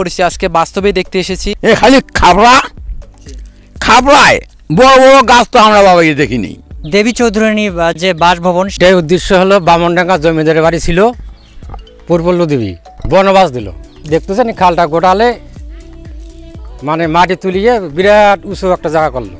করেছি আজকে বাস্তবে দেখতে এসেছি। এ খালি খাবড়া? খাবড়ায়? বড় বড় গাছ তো আমরা বাবা দেখিনি। দেবী চৌধুরানী বা যে বাসভবন সেই উদ্দেশ্য হলো বামনডাঙ্গা জমিদারের বাড়ি ছিল পূর্বল্য দেবী বনবাস দিল। দেখতেছেন খালটা গোটালে মানে মাটি তুলিয়ে বিরাট উঁচু একটা জায়গা করল।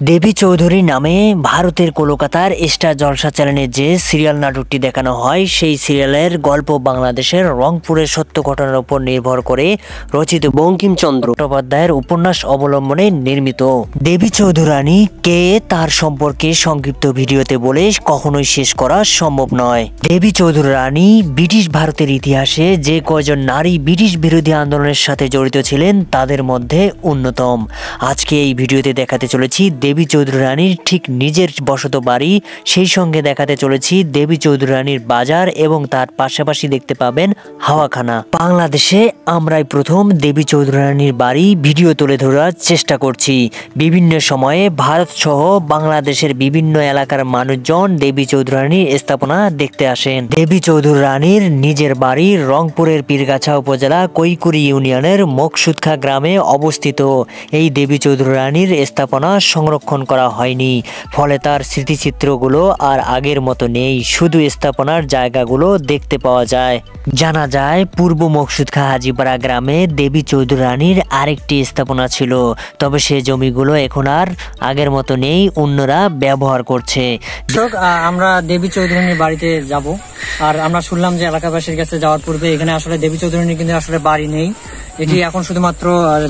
দেবী চৌধুরী নামে ভারতের কলকাতার স্টার জলসা চ্যানেলে যে সিরিয়াল নাটকটি দেখানো হয় সেই সিরিয়ালের গল্প বাংলাদেশের রংপুরের সত্য ঘটনার উপর নির্ভর করে রচিত বঙ্কিমচন্দ্র। চট্টোপাধ্যায়ের উপন্যাস অবলম্বনে নির্মিত। দেবী চৌধুরানী কে তার সম্পর্কে সংক্ষিপ্ত ভিডিওতে বলে কখনোই শেষ করা সম্ভব নয়। দেবী চৌধুরানী ব্রিটিশ ভারতের ইতিহাসে যে কয়জন নারী ব্রিটিশ বিরোধী আন্দোলনের সাথে জড়িত ছিলেন তাদের মধ্যে অন্যতম। আজকে এই ভিডিওতে দেখাতে চলেছি দেবী চৌধুরানীর ঠিক নিজের বসত বাড়ি, সেই সঙ্গে দেখাতে চলেছি দেবী চৌধুরানীর বাজার এবং তার পাশাপাশি দেখতে পাবেন হাওয়াখানা। বাংলাদেশে আমরাই প্রথম দেবী চৌধুরানীর বাড়ি ভিডিও তুলে ধরার চেষ্টা করছি। বিভিন্ন সময়ে ভারত সহ বাংলাদেশের বিভিন্ন এলাকার মানুষজন দেবী চৌধুরানীর স্থাপনা দেখতে আসেন। দেবী চৌধুরী রানীর নিজের বাড়ি রংপুরের পীরগাছা উপজেলা কৈকুরি ইউনিয়নের মকসুদখা গ্রামে অবস্থিত। এই দেবী চৌধুরানীর স্থাপনা সংরক্ষণ করা হয়নি। ফলে তার স্মৃতিচিত্রগুলো আর আগের মতো নেই। শুধু স্থাপনার জায়গাগুলো দেখতে পাওয়া যায়। জানা যায় পূর্ব মকসুদ খা হাজিপাড়া গ্রামে দেবী চৌধুরানীর আরেকটি স্থাপনা ছিল। তবে সে জমিগুলো এখন আর আগের মতো নেই অন্যরা ব্যবহার করছে। আমরা দেবী চৌধুরানীর বাড়িতে যাব। আর আমরা শুনলাম যে এলাকাবাসীর কাছে যাওয়ার পূর্বে এখানে আসলে দেবী চৌধুরানীর কিন্তু আসলে বাড়ি নেই। এটি এখন শুধুমাত্র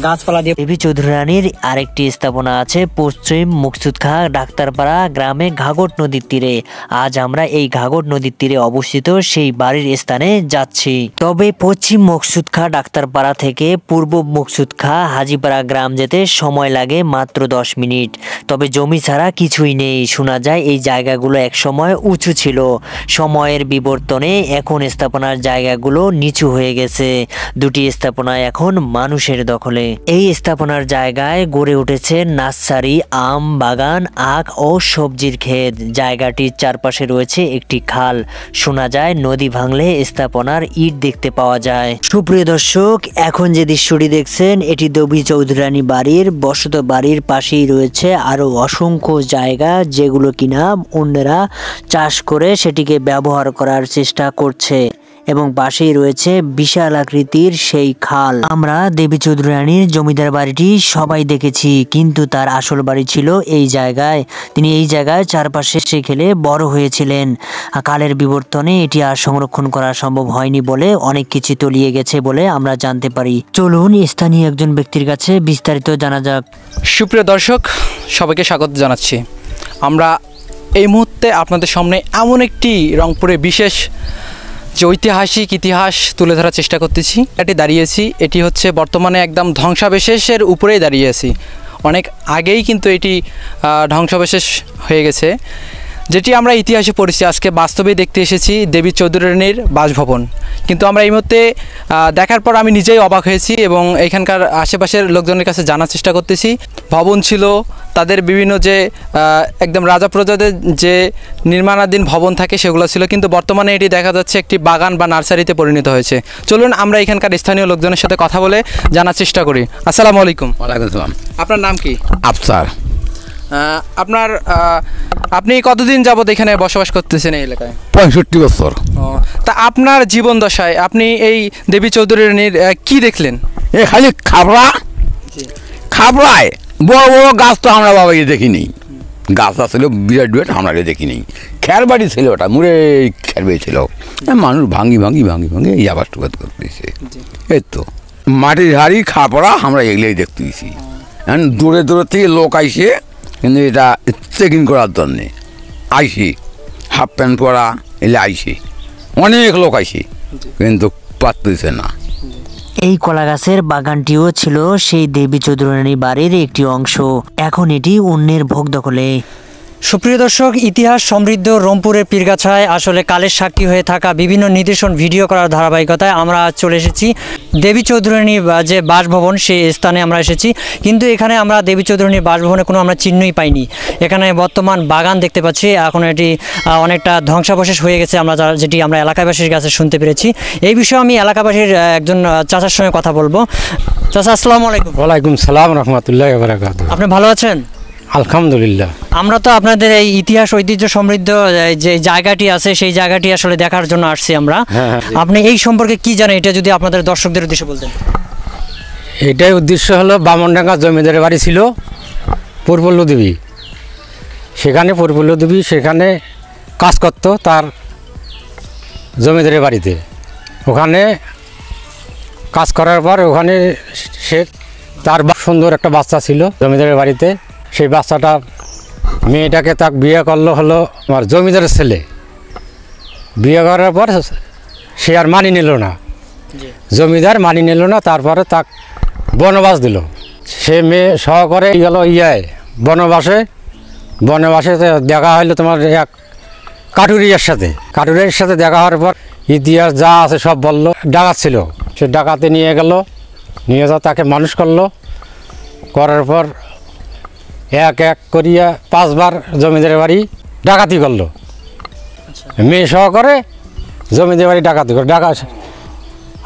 গাছপালা দিয়ে দেবী চৌধুরানীর আরেকটি স্থাপনা আছে পশ্চিম মুকসুদখা ডাক্তারপাড়া গ্রামে ঘাগট নদীর তীরে। আজ আমরা এই ঘাগট নদীর তীরে অবস্থিত সেই বাড়ির স্থানে যাচ্ছি। তবে পশ্চিম মুকসুদখা ডাক্তারপাড়া থেকে পূর্ব মুকসুদখা হাজিপাড়া গ্রাম যেতে সময় লাগে মাত্র দশ মিনিট। তবে জমি ছাড়া কিছুই নেই। শোনা যায় এই জায়গাগুলো এক সময় উঁচু ছিল। সময়ের বিবর্তনে এখন স্থাপনার জায়গাগুলো নিচু হয়ে গেছে। দুটি স্থাপনা এখন মানুষের দখলে। এই স্থাপনার জায়গায় গড়ে উঠেছে নার্সারি আম, বাগান, আখ ও সবজির ক্ষেত। জায়গাটির চারপাশে রয়েছে একটি খাল। শোনা যায়, নদী ভাঙলে স্থাপনার ইট দেখতে পাওয়া যায়। সুপ্রিয় দর্শক, এখন যে দৃশ্যটি দেখছেন, এটি দবি চৌধুরানী বাড়ির, বসত বাড়ির পাশেই রয়েছে আরও অসংখ্য জায়গা, যেগুলো কিনা অন্যরা চাষ করে সেটিকে ব্যবহার করার চেষ্টা করছে। এবং পাশেই রয়েছে বিশাল আকৃতির সেই খাল। আমরা দেবী চৌধুরানীর জমিদার বাড়িটি সবাই দেখেছি, কিন্তু তার আসল বাড়ি ছিল এই জায়গায়। তিনি এই জায়গায় চারপাশে সে খেলে বড় হয়েছিলেন। কালের বিবর্তনে এটি আর সংরক্ষণ করা সম্ভব হয়নি বলে অনেক কিছু তলিয়ে গেছে বলে আমরা জানতে পারি। চলুন স্থানীয় একজন ব্যক্তির কাছে বিস্তারিত জানা যাক। সুপ্রিয় দর্শক, সবাইকে স্বাগত জানাচ্ছি। আমরা এই মুহূর্তে আপনাদের সামনে এমন একটি রংপুরে বিশেষ যে ঐতিহাসিক ইতিহাস তুলে ধরার চেষ্টা করতেছি, এটি দাঁড়িয়েছি, এটি হচ্ছে বর্তমানে একদম ধ্বংসাবশেষের উপরেই দাঁড়িয়ে আছি। অনেক আগেই কিন্তু এটি ধ্বংসাবশেষ হয়ে গেছে। যেটি আমরা ইতিহাসে পড়েছি আজকে বাস্তবে দেখতে এসেছি দেবী চৌধুরানীর বাসভবন। কিন্তু আমরা এই মুহূর্তে দেখার পর আমি নিজেই অবাক হয়েছি এবং এখানকার আশেপাশের লোকজনের কাছে জানার চেষ্টা করতেছি। ভবন ছিল তাদের বিভিন্ন যে একদম রাজা প্রজাদের যে নির্মাণাধীন ভবন থাকে সেগুলো ছিল কিন্তু বর্তমানে এটি দেখা যাচ্ছে একটি বাগান বা নার্সারিতে পরিণত হয়েছে। চলুন আমরা এখানকার স্থানীয় লোকজনের সাথে কথা বলে জানার চেষ্টা করি। আসসালামু আলাইকুম। ওয়ালাইকুম আপনার নাম কি? আফসার। আপনার আপনি কতদিন যাবত এখানে বসবাস করতেছেন এই এলাকায়? পঁয়ষট্টি বছর। তা আপনার জীবন দশায় আপনি এই দেবী চৌধুরী রানীর কি দেখলেন? এ খালি খাবড়া। খাবড়ায়। বড় বড় গাছ তো আমরা বাবা গিয়ে দেখিনি। গাছ ছিল বিরাট বিরাট আমরা দেখিনি। খের বাড়ি ছিল ওটা মুড়ে খের বাড়ি ছিল। মানুষ ভাঙি ভাঙি ভাঙি ভাঙি এই আবাস টুবাদ করতেছে। এই তো। মাটির হাড়ি খাপড়া আমরা এগুলোই দেখতেছি। দূরে দূরে থেকে লোক আইসে কিন্তু এটা চেকিং করার জন্যে। আইসি হাফ প্যান্ট পরা এলে আইসি। অনেক লোক আইসি কিন্তু পারতেছে না। এই কলা গাছের বাগানটিও ছিল সেই দেবী চৌধুরানী বাড়ির একটি অংশ। এখন এটি অন্যের ভোগ দখলে। সুপ্রিয় দর্শক ইতিহাস সমৃদ্ধ রংপুরের পীরগাছায় আসলে কালের সাক্ষী হয়ে থাকা বিভিন্ন নিদর্শন ভিডিও করার ধারাবাহিকতায় আমরা চলে এসেছি। দেবী চৌধুরানী যে বাসভবন সেই স্থানে আমরা এসেছি। কিন্তু এখানে আমরা দেবী চৌধুরানীর বাসভবনে কোনো আমরা চিহ্নই পাইনি। এখানে বর্তমান বাগান দেখতে পাচ্ছি। এখন এটি অনেকটা ধ্বংসাবশেষ হয়ে গেছে। আমরা যেটি আমরা এলাকাবাসীর কাছে শুনতে পেরেছি। এই বিষয়ে আমি এলাকাবাসীর একজন চাচার সঙ্গে কথা বলব। চাচা আসসালামু আলাইকুম। ওয়ালাইকুম সালাম রহমতুল্লাহ আপনি ভালো আছেন? আলহামদুলিল্লাহ। আমরা তো আপনাদের এই ইতিহাস ঐতিহ্য সমৃদ্ধ যে জায়গাটি আছে সেই জায়গাটি আসলে দেখার জন্য আসছি আমরা। হ্যাঁ, হ্যাঁ। আপনি এই সম্পর্কে কি জানেন? এটা যদি আপনাদের দর্শকদের উদ্দেশ্যে বলতেন। এটাই উদ্দেশ্য হলো বামনডাঙ্গা জমিদারের বাড়ি ছিল পূর্বল্ল দেবী। সেখানে পূর্বল্ল দেবী সেখানে কাজ করত তার জমিদারের বাড়িতে। ওখানে কাজ করার পর ওখানে সে তার সুন্দর একটা বাচ্চা ছিল জমিদারের বাড়িতে। সেই বাচ্চাটা মেয়েটাকে তাক বিয়ে করল হলো আমার জমিদারের ছেলে। বিয়ে করার পর সে আর মানি নিল না। জমিদার মানি নিল না তারপরে তাক বনবাস দিল। সে মেয়ে সহকারে গেল ইয়ায় বনবাসে। বনবাসে দেখা হইল তোমার এক কাটুরিয়ার সাথে। কাটুরিয়ার সাথে দেখা হওয়ার পর ইতিহাস যা আছে সব বলল। ডাকাত ছিল। সে ডাকাতে নিয়ে গেল নিয়ে যা তাকে মানুষ করল। করার পর এক এক করিয়া পাঁচবার জমিদারের বাড়ি ডাকাতি করল। মেয়ে সহকারে জমিদার বাড়ি ডাকাতি করে ডাকা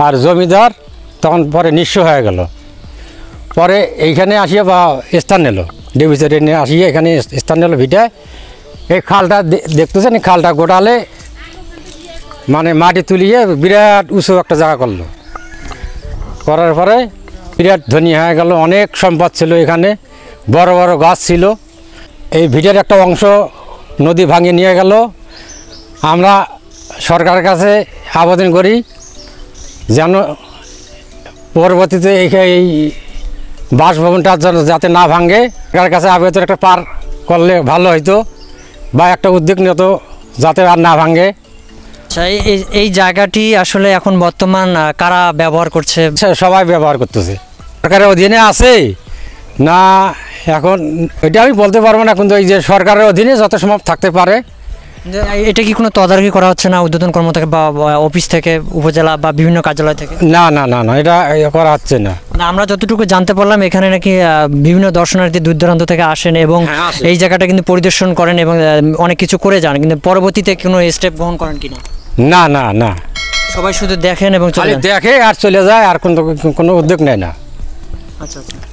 আর জমিদার তখন পরে নিঃস্ব হয়ে গেল। পরে এইখানে আসিয়া বা স্থান নিল। ডিভিসে নিয়ে আসিয়া এখানে স্থান নিল ভিটায় এই খালটা দেখতেছেন খালটা গোটালে মানে মাটি তুলিয়ে বিরাট উঁচু একটা জায়গা করল। করার পরে বিরাট ধনী হয়ে গেল। অনেক সম্পদ ছিল এখানে। বড় বড় গাছ ছিল। এই ভিটের একটা অংশ নদী ভাঙিয়ে নিয়ে গেল। আমরা সরকারের কাছে আবেদন করি যেন পরবর্তীতে এই এই বাসভবনটা যেন যাতে না ভাঙে। সরকারের কাছে আবেদন একটা পার করলে ভালো হইতো বা একটা উদ্যোগ নিত যাতে আর না ভাঙে। আচ্ছা এই- এই এই জায়গাটি আসলে এখন বর্তমান কারা ব্যবহার করছে? সবাই ব্যবহার করতেছে। সরকারের অধীনে আছে না এখন এটা আমি বলতে পারব না কিন্তু এই যে সরকারের অধীনে যত সম্ভব থাকতে পারে। এটা কি কোনো তদারকি করা হচ্ছে না উদ্বোধন কর্ম থেকে বা অফিস থেকে উপজেলা বা বিভিন্ন কার্যালয় থেকে? না না না না এটা করা হচ্ছে না। আমরা যতটুকু জানতে পারলাম এখানে নাকি বিভিন্ন দর্শনার্থী দূর দূরান্ত থেকে আসেন এবং হ্যাঁ, এই জায়গাটা কিন্তু পরিদর্শন করেন এবং অনেক কিছু করে যান কিন্তু পরবর্তীতে কোনো স্টেপ গ্রহণ করেন কিনা? না না না। সবাই শুধু দেখেন এবং চলে দেখে আর চলে যায় আর কোনো কোনো উদ্যোগ নেয় না। আচ্ছা আচ্ছা।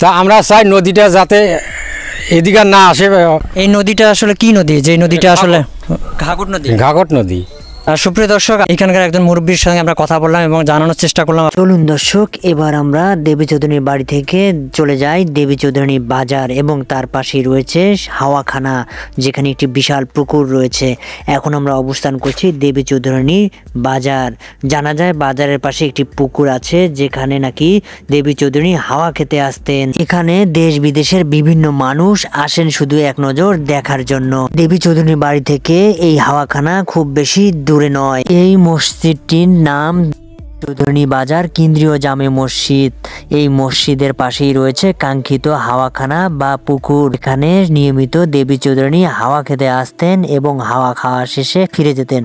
তা আমরা চাই নদীটা যাতে এদিকে না আসে এই নদীটা আসলে কি নদী? যে নদীটা আসলে ঘাঘট। নদী ঘাঘট নদী। সুপ্রিয় দর্শক, এখানকার একজন মুরব্বীর সঙ্গে আমরা কথা বললাম এবং জানানোর চেষ্টা করলাম। চলুন দর্শক, এবার আমরা দেবী চৌধুরীর বাড়ি থেকে চলে যাই। দেবী চৌধুরী বাজার এবং তার পাশেই রয়েছে হাওয়াখানা, যেখানে একটি বিশাল পুকুর রয়েছে। এখন আমরা অবস্থান করছি দেবী চৌধুরানী বাজার। জানা যায় বাজারের পাশে একটি পুকুর আছে, যেখানে নাকি দেবী চৌধুরী হাওয়া খেতে আসতেন। এখানে দেশ বিদেশের বিভিন্ন মানুষ আসেন শুধু এক নজর দেখার জন্য। দেবী চৌধুরীর বাড়ি থেকে এই হাওয়াখানা খুব বেশি দূরে নয়। এই মসজিদটির নাম চৌধুরী বাজার, কেন্দ্রীয় জামে মসজিদ। এই মসজিদের পাশেই রয়েছে কাঙ্ক্ষিত হাওয়াখানা বা পুকুর। এখানে নিয়মিত দেবী চৌধুরী হাওয়া খেতে আসতেন এবং হাওয়া খাওয়া শেষে ফিরে যেতেন।